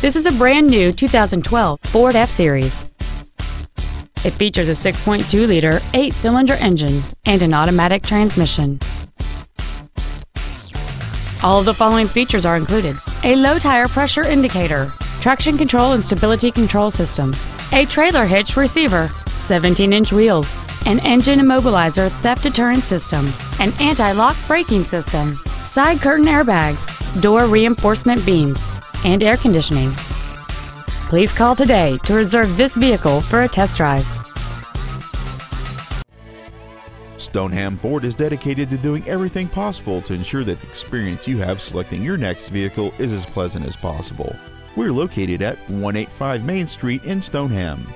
This is a brand new 2012 Ford F-Series. It features a 6.2-liter, eight-cylinder engine and an automatic transmission. All of the following features are included. A low tire pressure indicator, traction control and stability control systems, a trailer hitch receiver, 17-inch wheels, an engine immobilizer theft deterrent system, an anti-lock braking system, side curtain airbags, door reinforcement beams, and air conditioning. Please call today to reserve this vehicle for a test drive. Stoneham Ford is dedicated to doing everything possible to ensure that the experience you have selecting your next vehicle is as pleasant as possible. We're located at 185 Main Street in Stoneham.